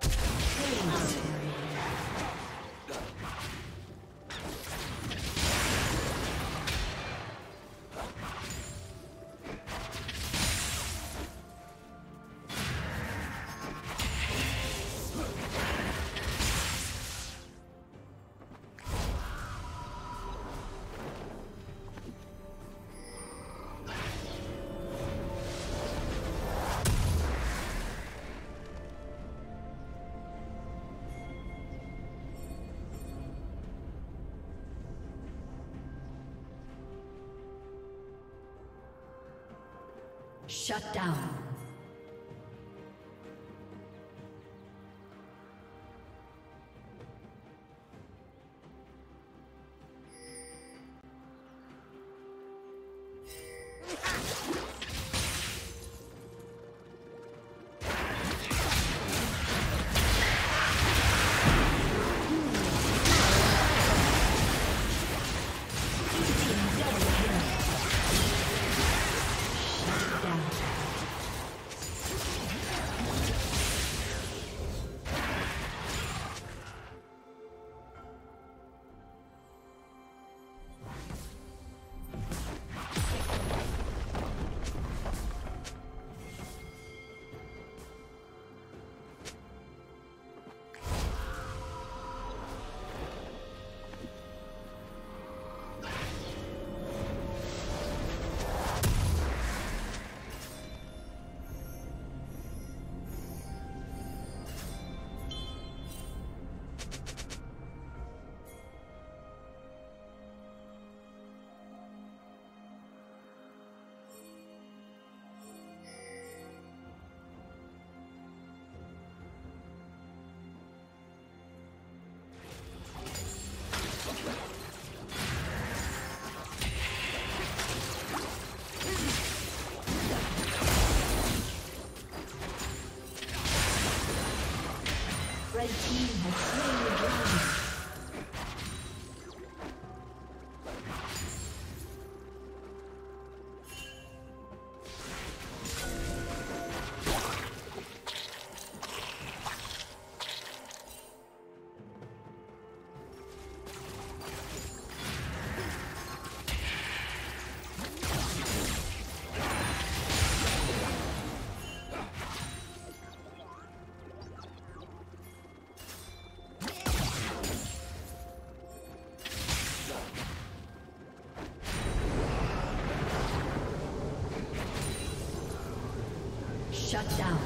Killing Shut down. Shut down.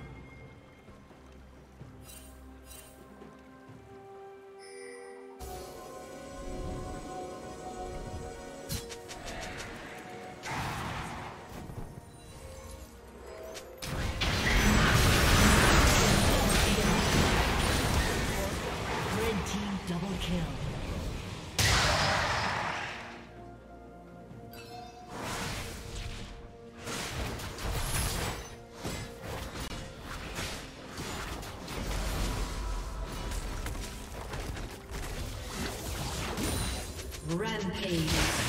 Rampage.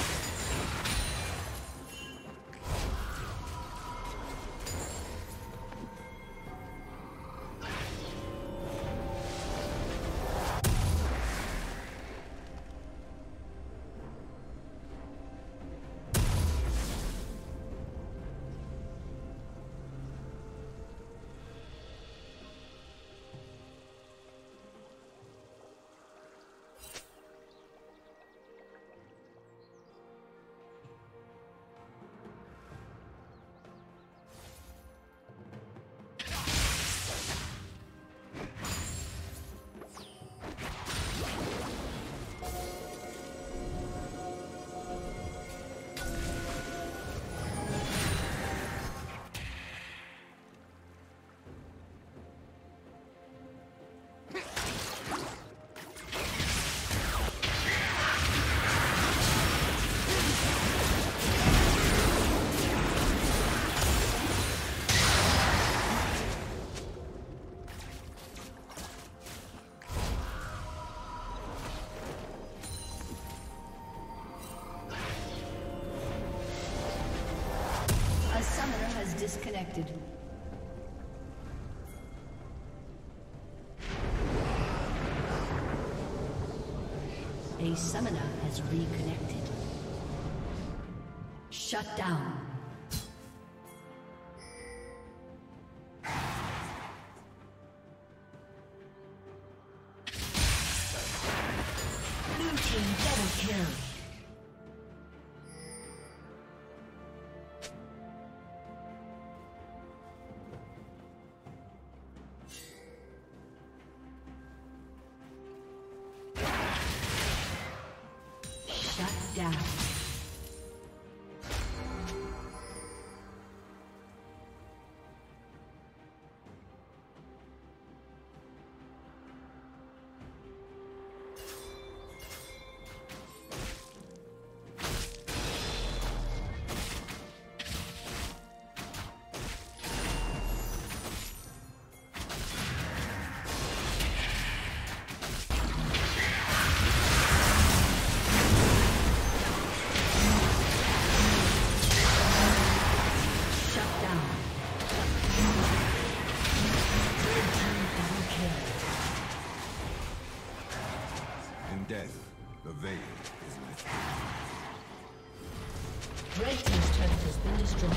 A summoner has reconnected. Shut down. Death, the veil is lifted. Red team's turret has been destroyed.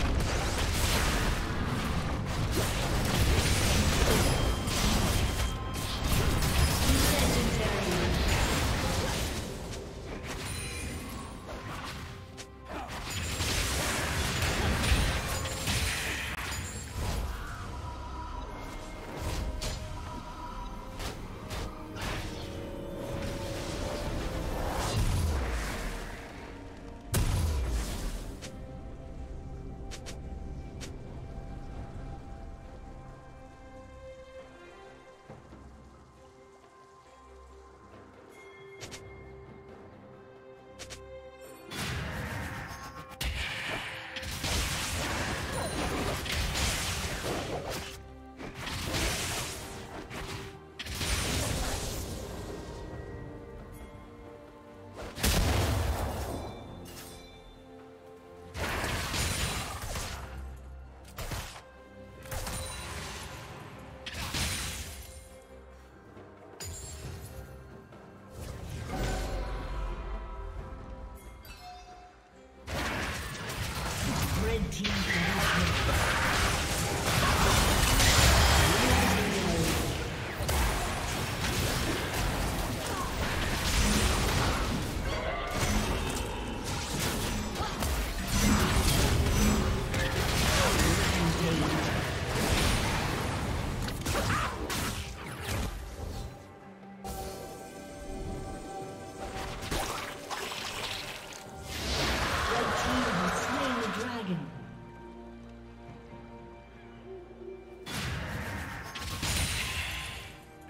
Team